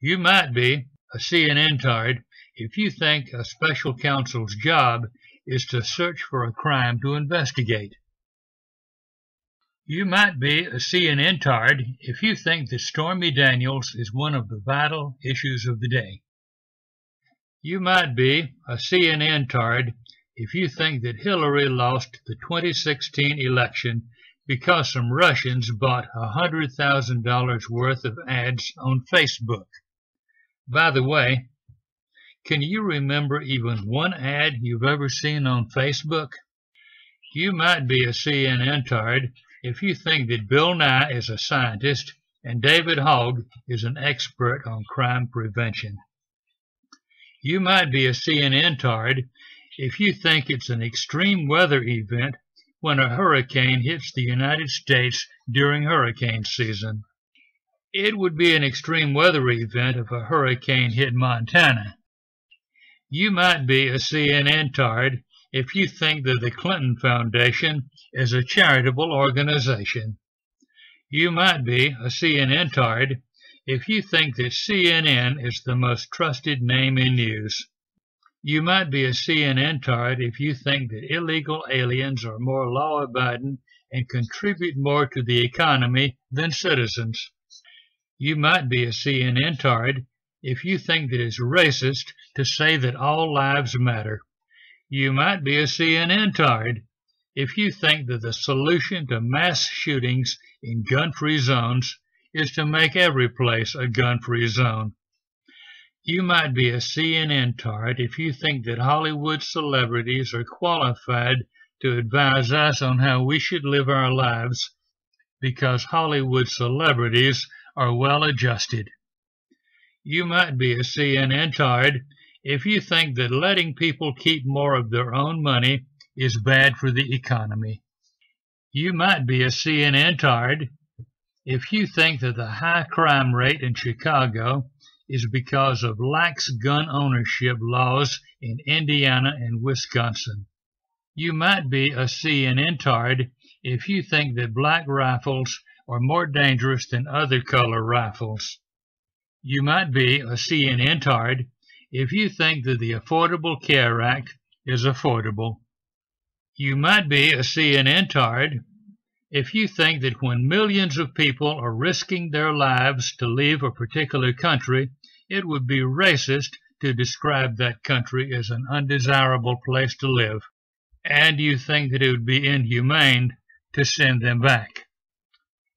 You might be a CNN tard if you think a special counsel's job is to search for a crime to investigate. You might be a CNN tard if you think that Stormy Daniels is one of the vital issues of the day. You might be a CNN tard if you think that Hillary lost the 2016 election because some Russians bought $100,000 worth of ads on Facebook. By the way, can you remember even one ad you've ever seen on Facebook? You might be a CNN tard if you think that Bill Nye is a scientist and David Hogg is an expert on crime prevention. You might be a CNN tard if you think it's an extreme weather event when a hurricane hits the United States during hurricane season. It would be an extreme weather event if a hurricane hit Montana. You might be a CNN tard if you think that the Clinton Foundation is a charitable organization. You might be a CNN tard if you think that CNN is the most trusted name in news. You might be a CNN tard if you think that illegal aliens are more law abiding and contribute more to the economy than citizens. You might be a CNN tard if you think that it's racist to say that all lives matter. You might be a CNN tard if you think that the solution to mass shootings in gun-free zones is to make every place a gun-free zone. You might be a CNN tard if you think that Hollywood celebrities are qualified to advise us on how we should live our lives because Hollywood celebrities are well adjusted. You might be a CNN tard if you think that letting people keep more of their own money is bad for the economy. You might be a CNN tard if you think that the high crime rate in Chicago is because of lax gun ownership laws in Indiana and Wisconsin. You might be a CNN tard if you think that black rifles are more dangerous than other color rifles. You might be a CNN tard if you think that the Affordable Care Act is affordable. You might be a CNN tard if you think that when millions of people are risking their lives to leave a particular country, it would be racist to describe that country as an undesirable place to live, and you think that it would be inhumane to send them back.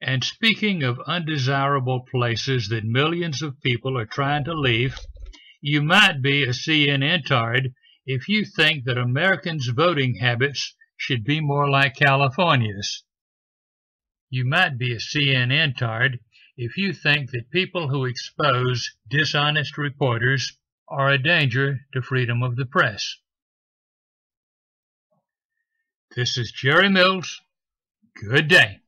And speaking of undesirable places that millions of people are trying to leave, you might be a CNN tard if you think that Americans' voting habits should be more like California's. You might be a CNN tard if you think that people who expose dishonest reporters are a danger to freedom of the press. This is Jerry Mills. Good day.